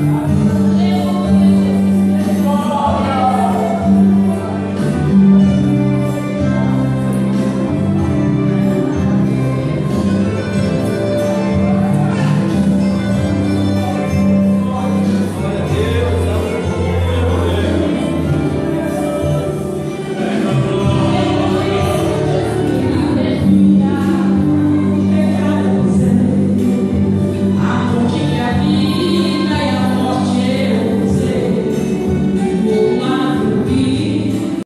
아!